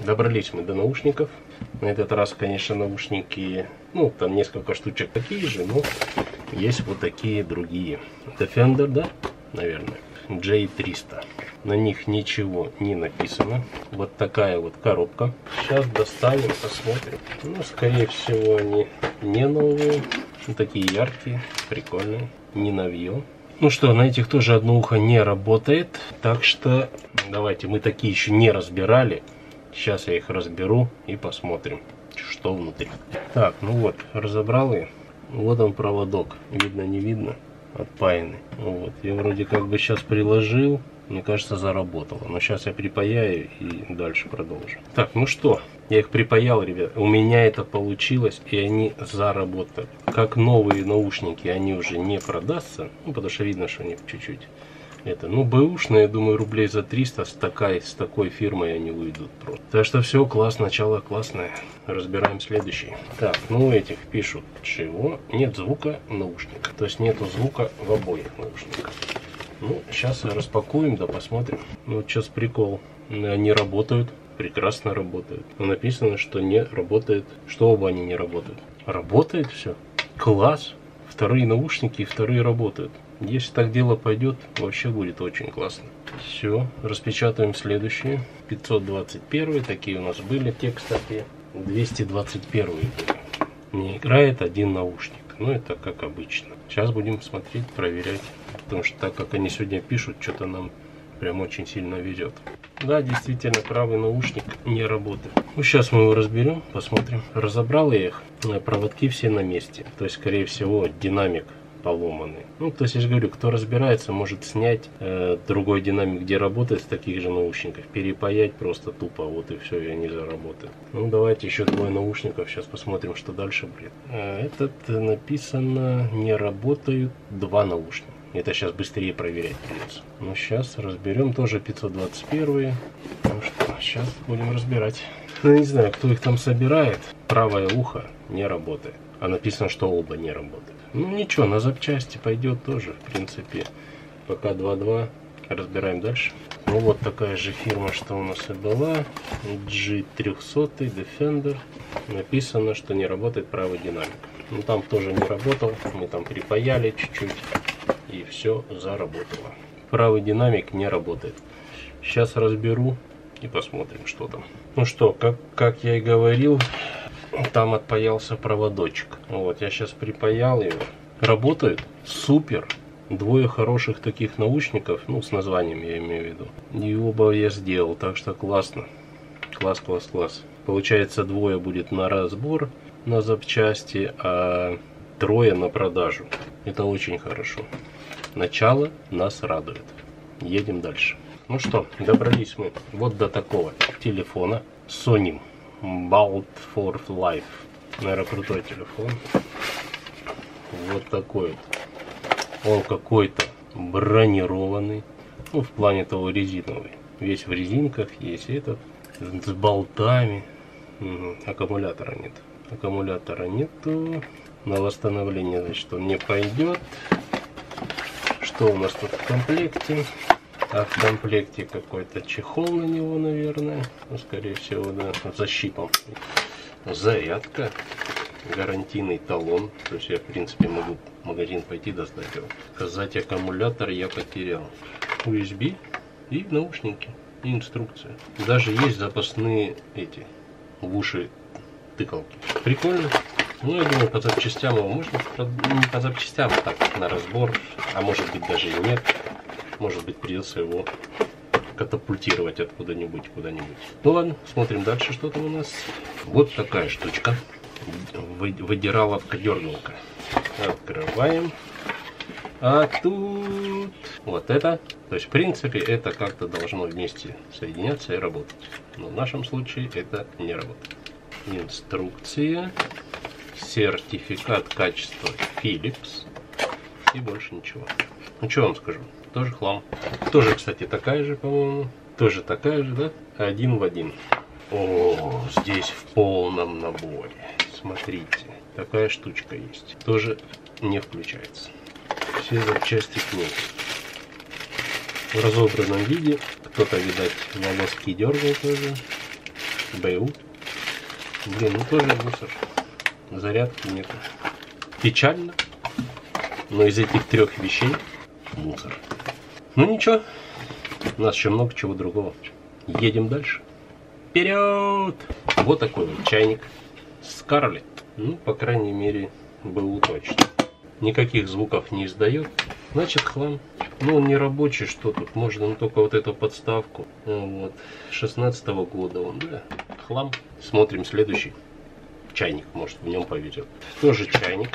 добрались мы до наушников. На этот раз, конечно, наушники, ну, там несколько штучек такие же, но есть вот такие другие. Defender, да, наверное, J300. На них ничего не написано. Вот такая вот коробка. Сейчас достанем, посмотрим. Ну, скорее всего, они не новые. Такие яркие, прикольные. Не новье. Ну что, на этих тоже одно ухо не работает. Так что давайте, мы такие еще не разбирали. Сейчас я их разберу и посмотрим, что внутри. Так, ну вот, разобрал я. Вот он проводок. Видно, не видно. Отпаянный. Вот. Я вроде как бы сейчас приложил. Мне кажется, заработало. Но сейчас я припаяю и дальше продолжу. Так, ну что, я их припаял, ребят. У меня это получилось, и они заработали. Как новые наушники, они уже не продастся. Ну, потому что видно, что они чуть-чуть это, ну, бэушные, думаю, рублей за 300 с такой, с такой фирмой они уйдут просто. Так что все, класс, начало классное. Разбираем следующий. Так, ну, этих пишут, чего? Нет звука наушника. То есть нету звука в обоих наушниках. Ну, сейчас распакуем, да посмотрим. Ну, сейчас прикол. Они работают, прекрасно работают. Но написано, что не работает, что оба они не работают. Работает все. Класс. Вторые наушники и вторые работают. Если так дело пойдет, вообще будет очень классно. Все, распечатаем следующие. 521, такие у нас были те, кстати. 221 были. Не играет один наушник. Ну, это как обычно. Сейчас будем смотреть, проверять. Потому что так как они сегодня пишут, что-то нам прям очень сильно везет. Да, действительно, правый наушник не работает. Ну, сейчас мы его разберем, посмотрим. Разобрал я их, проводки все на месте. То есть, скорее всего, динамик поломанный. Ну, то есть, я же говорю, кто разбирается, может снять э, другой динамик, где работает с таких же наушников, перепаять просто тупо, вот и все, и они заработают. Ну, давайте еще двое наушников, сейчас посмотрим, что дальше будет. Э, этот э, написано, не работают два наушника. Это сейчас быстрее проверять придется. Ну, сейчас разберем тоже 521. Ну что, сейчас будем разбирать. Ну, не знаю, кто их там собирает. Правое ухо не работает. А написано, что оба не работают. Ну ничего, на запчасти пойдет тоже, в принципе. Пока 2.2. Разбираем дальше. Ну вот такая же фирма, что у нас и была. G300 Defender. Написано, что не работает правый динамик. Ну там тоже не работал. Мы там припаяли чуть-чуть. И все заработало. Правый динамик не работает. Сейчас разберу и посмотрим, что там. Ну что, как, как я и говорил, там отпаялся проводочек. Вот, я сейчас припаял его. Работает супер. Двое хороших таких наушников, ну, с названием я имею в виду. И оба я сделал, так что классно. Класс, класс, класс. Получается, двое будет на разбор на запчасти, а трое на продажу. Это очень хорошо. Начало нас радует. Едем дальше. Ну что, добрались мы вот до такого телефона Sony Bolt for Life. Наверное, крутой телефон. Вот такой. Он какой-то бронированный. Ну, в плане того резиновый. Весь в резинках, есть этот. С болтами. Угу. Аккумулятора нет. Аккумулятора нету. На восстановление, значит, он не пойдет. Что у нас тут в комплекте? А в комплекте какой-то чехол на него, наверное. Ну, скорее всего, да, за щипом. Зарядка. Гарантийный талон. То есть я, в принципе, могу в магазин пойти достать его. Сказать аккумулятор я потерял. USB и наушники. И инструкция. Даже есть запасные эти в уши тыкалки. Прикольно. Ну, я думаю, по запчастям его можно, не по запчастям, а так, на разбор, а может быть даже и нет. Может быть, придется его катапультировать откуда-нибудь куда-нибудь. Ну ладно, смотрим дальше, что там у нас. Вот такая штучка. Выдираловка-дергалка. Открываем. А тут вот это. То есть, в принципе, это как-то должно вместе соединяться и работать. Но в нашем случае это не работает. Инструкция. Сертификат качества Philips. И больше ничего. Ну, что вам скажу? Тоже хлам. Тоже, кстати, такая же, по-моему. Тоже такая же, да? Один в один. О, здесь в полном наборе. Смотрите, такая штучка есть. Тоже не включается. Все запчасти к ней. В разобранном виде. Кто-то, видать, волоски дергал тоже. БУ. Блин, ну тоже мусор. Зарядки нет. Печально. Но из этих трех вещей мусор. Ну ничего. У нас еще много чего другого. Едем дальше. Вперед! Вот такой вот чайник. Скарлетт. Ну, по крайней мере, БУ точно. Никаких звуков не издает. Значит, хлам. Ну, он не рабочий, что тут? Можно ну, только вот эту подставку. Вот. 16 -го года он, да. Хлам. Смотрим следующий. Чайник, может, в нем повезет. Тоже чайник.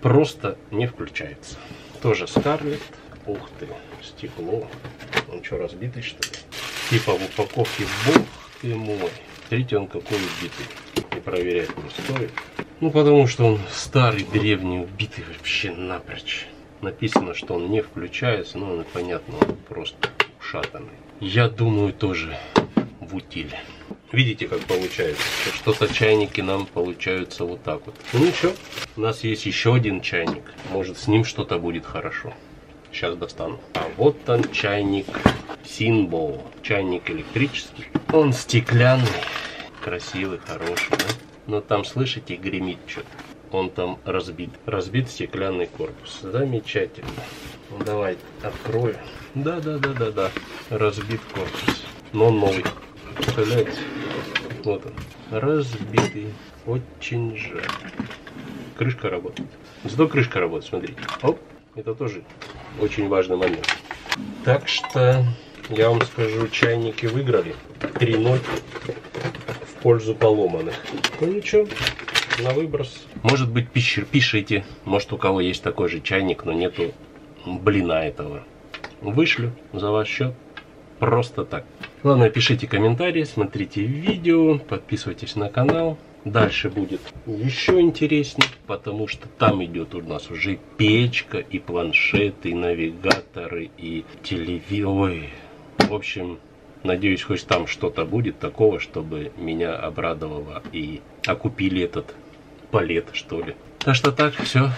Просто не включается. Тоже Скарлетт. Ух ты, стекло. Он что, разбитый, что ли? Типа в упаковке. Бог ты мой. Смотрите, он какой убитый. И проверять не стоит. Ну, потому что он старый, древний, убитый вообще напрочь. Написано, что он не включается, но ну, понятно, он просто ушатанный. Я думаю, тоже в утиле. Видите, как получается? Что-то чайники нам получаются вот так вот. Ну ничего, у нас есть еще один чайник. Может, с ним что-то будет хорошо. Сейчас достану. А вот он чайник Синбо. Чайник электрический. Он стеклянный. Красивый, хороший, да? Но там, слышите, гремит что-то. Он там разбит. Разбит стеклянный корпус. Замечательно. Ну, давай, открою. Да, да, да, да, да. Разбит корпус. Но новый. Представляете? Вот он. Разбитый. Очень жаль. Крышка работает. Зато крышка работает, смотрите. Оп. Это тоже очень важный момент. Так что я вам скажу, чайники выиграли. 3-0 в пользу поломанных. Ну ничего, на выброс. Может быть, пишите, может у кого есть такой же чайник, но нету блина этого. Вышлю за ваш счет. Просто так. Главное, пишите комментарии, смотрите видео, подписывайтесь на канал. Дальше будет еще интереснее, потому что там идет у нас уже печка, и планшеты, и навигаторы, и телевизор. В общем, надеюсь, хоть там что-то будет такого, чтобы меня обрадовало и окупили этот палет, что ли. Так что так, все.